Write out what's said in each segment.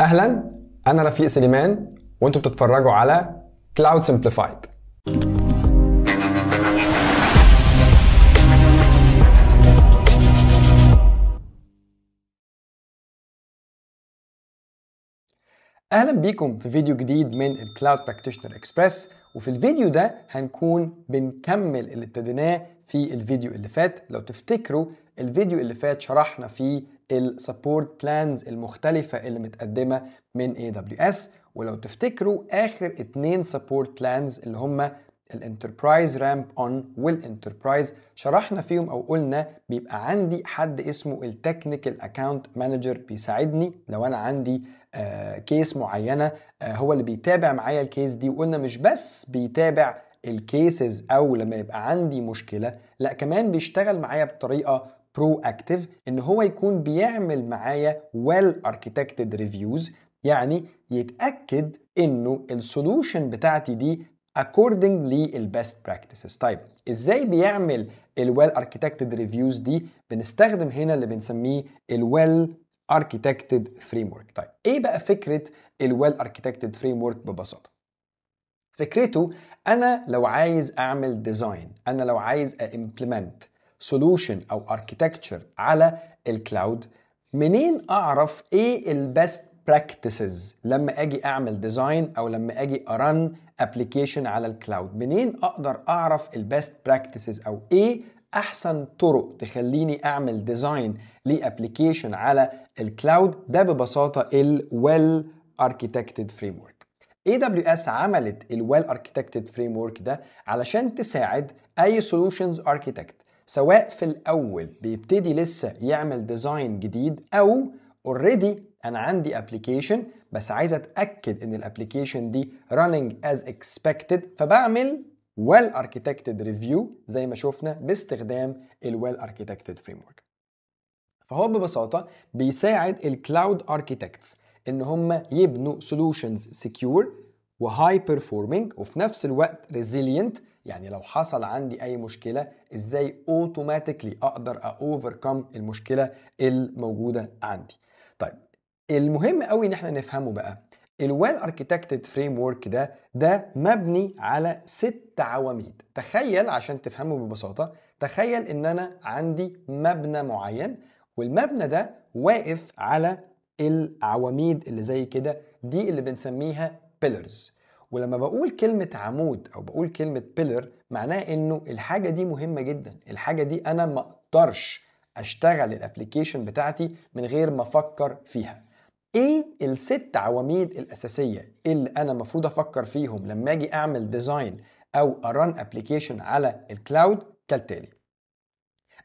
أهلا أنا رفيق سليمان وأنتوا بتتفرجوا على Cloud Simplified أهلا بيكم في فيديو جديد من ال Cloud Practitioner Express وفي الفيديو ده هنكون بنكمل اللي ابتديناه في الفيديو اللي فات. لو تفتكروا الفيديو اللي فات شرحنا فيه ال support plans المختلفة اللي متقدمة من AWS ولو تفتكروا آخر اتنين support plans اللي هما ال Enterprise On-Ramp وال Enterprise شرحنا فيهم أو قلنا بيبقى عندي حد اسمه ال technical account manager بيساعدني لو أنا عندي آه case معينة آه هو اللي بيتابع معايا ال case دي. وقلنا مش بس بيتابع ال cases أو لما يبقى عندي مشكلة لأ كمان بيشتغل معايا بطريقة proactive إن هو يكون بيعمل معايا well architected reviews يعني يتأكد إنه ال solution بتاعتي دي according لل best practices طيب إزاي بيعمل ال well architected reviews دي؟ بنستخدم هنا اللي بنسميه ال well architected framework طيب إيه بقى فكرة ال well architected framework ببساطة؟ فكرته أنا لو عايز أعمل design أنا لو عايز implement solution أو architecture على ال cloud منين أعرف إيه ال best practices لما أجي أعمل design أو لما أجي أ run application على ال cloud منين أقدر أعرف ال best practices أو إيه أحسن طرق تخليني أعمل design ل application على ال cloud ده ببساطة ال well architected framework AWS عملت ال well architected framework ده علشان تساعد أي solutions architect سواء في الأول بيبتدي لسه يعمل design جديد أو already أنا عندي application بس عايز أتأكد إن ال application دي running as expected فبعمل well architected review زي ما شفنا باستخدام ال well architected framework. فهو ببساطة بيساعد ال cloud architects إن هم يبنوا solutions secure و high performing وفي نفس الوقت resilient يعني لو حصل عندي أي مشكلة إزاي automatically أقدر overcome المشكلة الموجودة عندي؟ طيب المهم قوي إن إحنا نفهمه بقى. ال well architected framework ده ده مبني على ست عواميد. تخيل عشان تفهمه ببساطة تخيل إن أنا عندي مبنى معين والمبنى ده واقف على العواميد اللي زي كده دي اللي بنسميها pillars. ولما بقول كلمة عمود أو بقول كلمة pillar معناه إنه الحاجة دي مهمة جدا. الحاجة دي أنا ما أقدرش أشتغل ال application بتاعتي من غير ما أفكر فيها. إيه الست عواميد الأساسية اللي أنا المفروض أفكر فيهم لما أجي أعمل design أو أ run application على ال cloud كالتالي.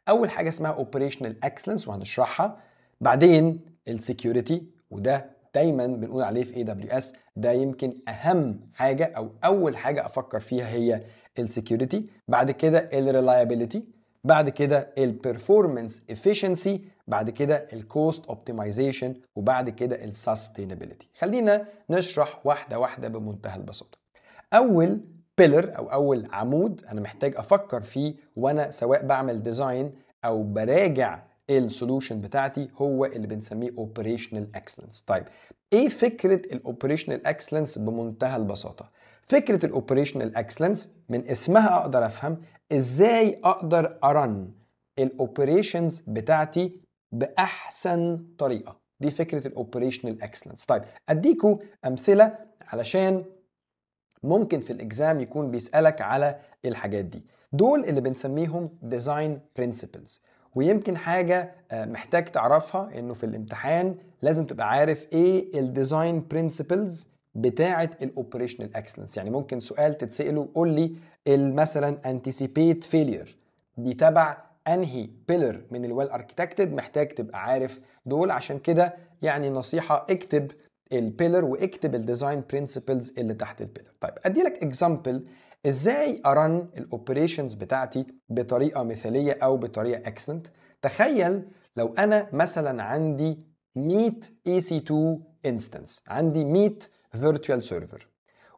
أول حاجة اسمها operational excellence وهنشرحها. بعدين ال security وده دايما بنقول عليه في AWS ده يمكن أهم حاجة أو أول حاجة أفكر فيها هي ال security بعد كده ال reliability بعد كده ال performance efficiency بعد كده ال cost optimization وبعد كده ال sustainability خلينا نشرح واحدة واحدة بمنتهى البساطة. أول pillar أو أول عمود أنا محتاج أفكر فيه وأنا سواء بعمل design أو براجع ال solution بتاعتي هو اللي بنسميه operational excellence طيب إيه فكرة ال operational excellence بمنتهى البساطة؟ فكرة ال operational excellence من اسمها أقدر أفهم إزاي أقدر أ run ال operations بتاعتي بأحسن طريقة. دي فكرة ال operational excellence طيب أديكوا أمثلة علشان ممكن في ال exam يكون بيسألك على الحاجات دي. دول اللي بنسميهم design principles ويمكن حاجة محتاج تعرفها إنه في الامتحان لازم تبقى عارف إيه ال design principles بتاعة ال operational excellence يعني ممكن سؤال تتسأله قول لي مثلا anticipate failure دي تبع أنهي pillar من ال well architected محتاج تبقى عارف دول. عشان كده يعني نصيحة اكتب ال pillar واكتب ال design principles اللي تحت ال pillar طيب ادي لك example إزاي أ run ال operations بتاعتي بطريقة مثالية أو بطريقة excellent تخيل لو أنا مثلا عندي 100 EC2 instance عندي 100 virtual server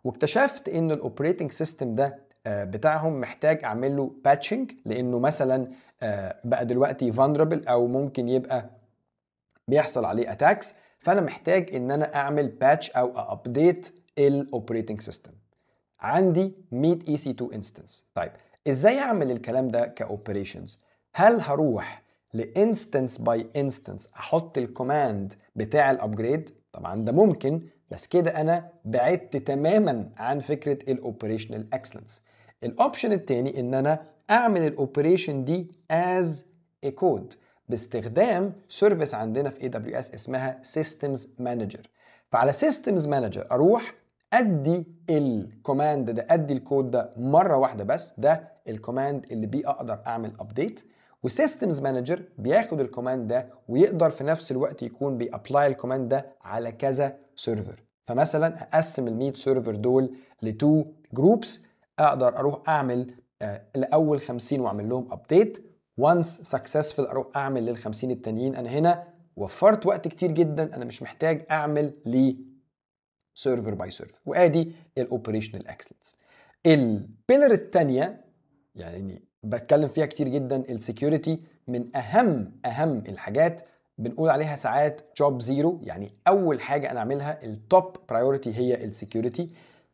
واكتشفت إن ال operating system ده بتاعهم محتاج أعمل له patching لأنه مثلا بقى دلوقتي vulnerable أو ممكن يبقى بيحصل عليه attacks فأنا محتاج إن أنا أعمل patch أو update ال operating system عندي 100 EC2 instance. طيب إزاي اعمل الكلام ده ك operations؟ هل هروح ل instance by instance أحط ال command بتاع ال upgrade؟ طبعا ده ممكن بس كده أنا بعدت تماما عن فكرة ال operational excellence. ال option الثاني ان أنا اعمل ال operation دي as a code باستخدام service عندنا في AWS اسمها Systems Manager فعلى Systems Manager أروح أدي ال command ده أدي الكود ده مرة واحدة بس ده ال command اللي بيه أقدر أعمل update و Systems Manager بياخد ال command ده ويقدر في نفس الوقت يكون بي apply ال command ده على كذا server فمثلا اقسم ال 100 server دول ل two groups أقدر أروح أعمل آه الأول 50 وأعمل لهم update once successful أروح أعمل لل 50 التانيين أنا هنا وفرت وقت كتير جدا أنا مش محتاج أعمل ل server by server وآدي ال operational excellence ال pillar الثانية يعني بتكلم فيها كتير جدا ال security من أهم أهم الحاجات بنقول عليها ساعات job zero يعني أول حاجة أنا أعملها ال top priority هي ال security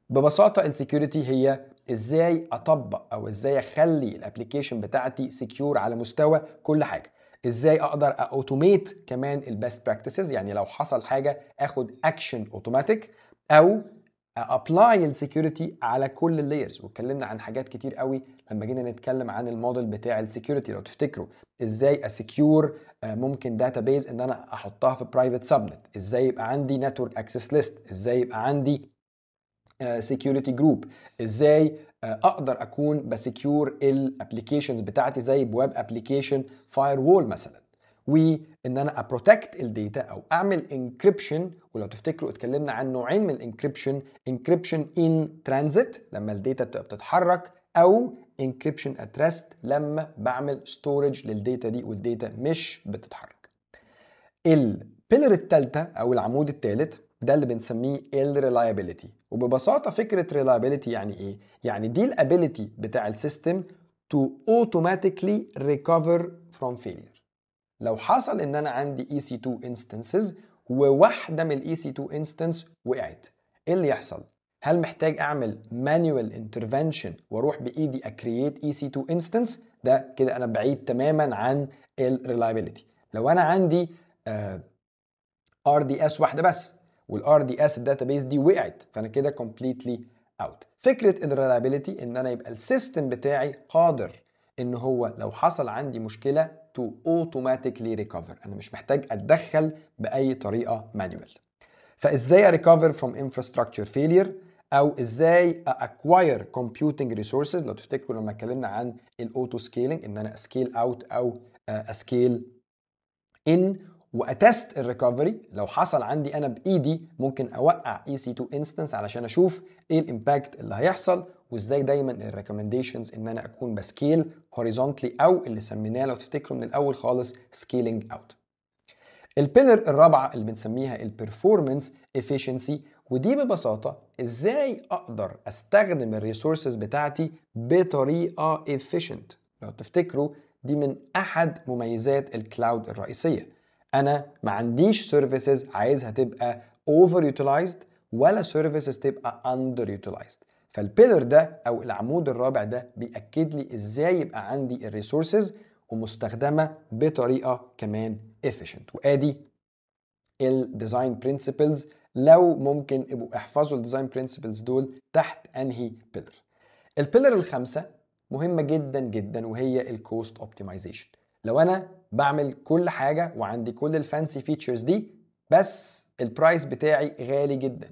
ببساطة ال security هي إزاي أطبق أو إزاي أخلي ال application بتاعتي secure على مستوى كل حاجة. إزاي أقدر automate كمان ال best practices يعني لو حصل حاجة آخد اكشن اوتوماتيك أو apply ال security على كل ال layers واتكلمنا عن حاجات كتير قوي لما جينا نتكلم عن الموديل بتاع ال security لو تفتكروا إزاي ا secure ممكن database إن أنا أحطها في private subnet إزاي يبقى عندي network access list إزاي يبقى عندي security group إزاي أقدر أكون ب secure ال applications بتاعتي. زي ب web application firewall مثلا. وان أنا أ protect ال data أو أعمل encryption ولو تفتكروا اتكلمنا عن نوعين من ال encryption encryption in transit لما ال data بتبقى بتتحرك أو encryption at rest لما بعمل storage لل data دي وال data مش بتتحرك. ال pillar الثالثه أو العمود الثالث ده اللي بنسميه ال reliability وببساطة فكرة reliability يعني إيه؟ يعني دي ال ability بتاع ال system to automatically recover from failure. لو حصل إن أنا عندي EC2 instances وواحدة من ال EC2 instance وقعت إيه اللي يحصل؟ هل محتاج أعمل manual intervention وأروح بايدي ا create EC2 instance ده كده أنا بعيد تماما عن ال reliability لو أنا عندي RDS واحدة بس وال RDS ال database دي وقعت فأنا كده completely out فكرة ال reliability إن أنا يبقى ال system بتاعي قادر إن هو لو حصل عندي مشكلة to automatically recover. أنا مش محتاج أتدخل بأي طريقة manual فإزاي recover from infrastructure failure أو إزاي acquire computing resources لو تفتكروا لما اتكلمنا عن ال auto scaling إن أنا ا scale out أو ا scale in وا test ال recovery لو حصل عندي أنا بإيدي ممكن أوقع EC2 instance علشان أشوف إيه ال impact اللي هيحصل وإزاي دايما ال recommendations إن أنا أكون ب scale horizontally أو اللي سميناه لو تفتكروا من الأول خالص scaling out ال pillar الرابعة اللي بنسميها ال performance efficiency ودي ببساطة إزاي أقدر أستخدم ال resources بتاعتي بطريقة efficient. لو تفتكروا دي من أحد مميزات ال cloud الرئيسية. أنا ما عنديش services عايزها تبقى over utilized ولا services تبقى under utilized فال pillar ده أو العمود الرابع ده بيأكد لي إزاي يبقى عندي ال resources ومستخدمة بطريقة كمان efficient. وآدي ال design principles لو ممكن ابقوا احفظوا ال design principles دول تحت أنهي pillar ال pillar الخامسة مهمة جدا جدا وهي ال cost optimization لو أنا بعمل كل حاجة وعندي كل ال fancy features دي بس ال price بتاعي غالي جدا.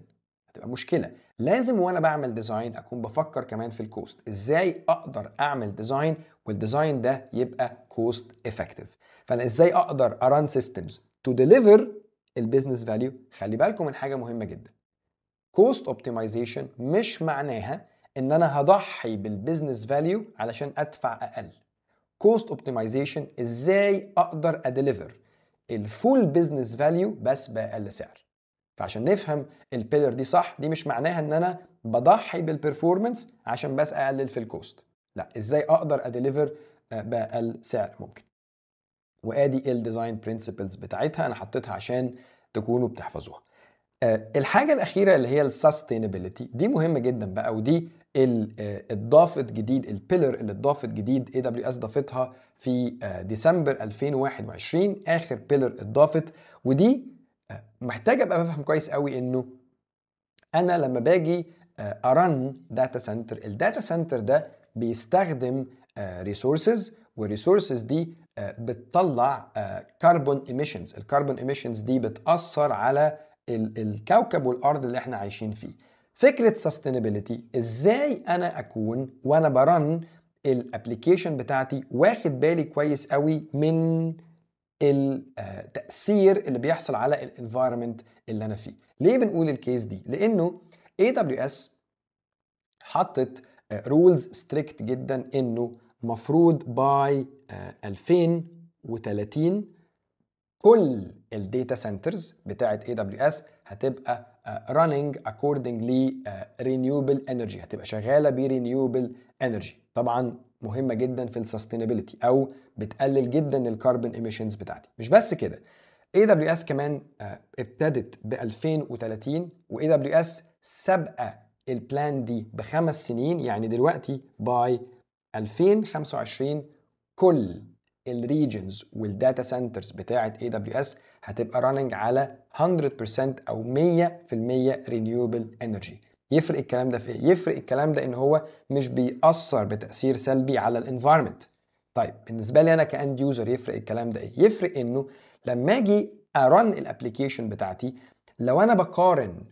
هتبقى مشكلة. لازم وأنا بعمل design أكون بفكر كمان في ال cost إزاي أقدر أعمل design وال design ده يبقى cost effective فأنا إزاي أقدر أ run systems to deliver ال business value خلي بالكم من حاجة مهمة جدا. cost optimization مش معناها إن أنا هضحي بال business value علشان أدفع أقل. cost optimization إزاي أقدر أ deliver ال full business value بس بأقل سعر. فعشان نفهم ال pillar دي صح دي مش معناها إن أنا بضحي بال performance عشان بس أقلل في ال cost لا إزاي أقدر أ deliver بأقل سعر ممكن. وآدي ال design principles بتاعتها أنا حطيتها عشان تكونوا بتحفظوها. آه، الحاجة الأخيرة اللي هي ال sustainability دي مهمة جدا بقى ودي اتضافت جديد ال pillar اللي اتضافت جديد AWS ضافتها في آه، ديسمبر 2021 آخر pillar اتضافت. ودي آه، محتاج أبقى بفهم كويس قوي إنه أنا لما باجي أ run data center ال data center ده بيستخدم resources وال resources دي بتطلع carbon emissions ال carbon emissions دي بتأثر على الكوكب والأرض اللي إحنا عايشين فيه. فكرة sustainability إزاي أنا أكون وأنا ب run ال application بتاعتي واخد بالي كويس قوي من التاثير اللي بيحصل على ال environment اللي أنا فيه. ليه بنقول ال case دي؟ لأنه AWS حطت rules strict جدا إنه مفروض by 2030 كل ال data centers بتاعت AWS هتبقى running accordingly renewable energy. هتبقى شغالة ب renewable energy. طبعا مهمة جدا في ال sustainability أو بتقلل جدا ال carbon emissions بتاعتي. مش بس كده. AWS كمان ابتدت ب 2030 و AWS سابقة ال plan دي بخمس سنين يعني دلوقتي by 2025 كل ال regions وال data centers بتاعة AWS هتبقى running على 100% أو 100% renewable energy يفرق الكلام ده في إيه؟ يفرق الكلام ده إن هو مش بيأثر بتأثير سلبي على ال environment طيب بالنسبة لي أنا ك end user يفرق الكلام ده إيه؟ يفرق إنه لما أجي أ run ال application بتاعتي لو أنا بقارن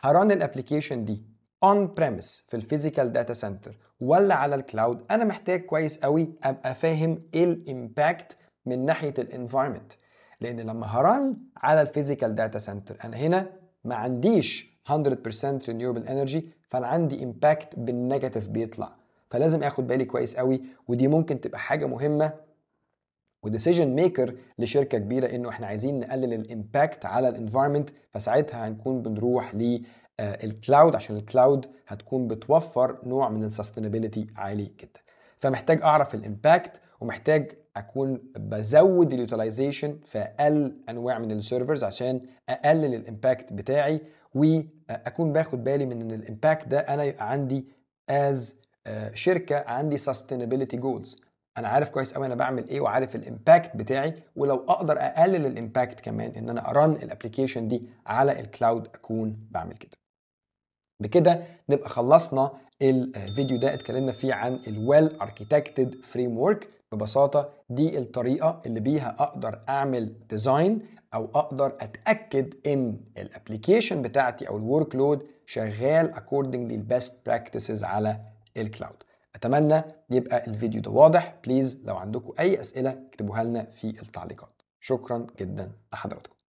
ه run ال application دي on premise في ال physical data center ولا على ال cloud أنا محتاج كويس قوي أبقى فاهم إيه ال impact من ناحية ال environment لأن لما ه run على ال physical data center أنا هنا ما عنديش 100% renewable energy فأنا عندي impact بال negative بيطلع. فلازم آخد بالي كويس قوي ودي ممكن تبقى حاجة مهمة و decision maker لشركة كبيرة إنه إحنا عايزين نقلل ال impact على ال environment فساعتها هنكون بنروح ال cloud عشان ال cloud هتكون بتوفر نوع من ال sustainability عالي جدا. فمحتاج أعرف ال impact ومحتاج أكون بزود ال utilization في أقل أنواع من ال servers عشان أقلل ال impact بتاعي وأكون باخد بالي من إن ال impact ده أنا يبقى عندي as شركة عندي sustainability goals أنا عارف كويس قوي أنا بعمل إيه وعارف ال impact بتاعي ولو أقدر أقلل ال impact كمان إن أنا أ run ال application دي على ال cloud أكون بعمل كده. بكده نبقى خلصنا الفيديو ده اتكلمنا فيه عن ال Well Architected Framework ببساطة دي الطريقة اللي بيها أقدر أعمل design أو أقدر أتأكد إن ال application بتاعتي أو ال workload شغال according لل best practices على الكلاود أتمنى يبقى الفيديو ده واضح. بليز لو عندكم أي أسئلة اكتبوها لنا في التعليقات. شكرا جدا لحضراتكم.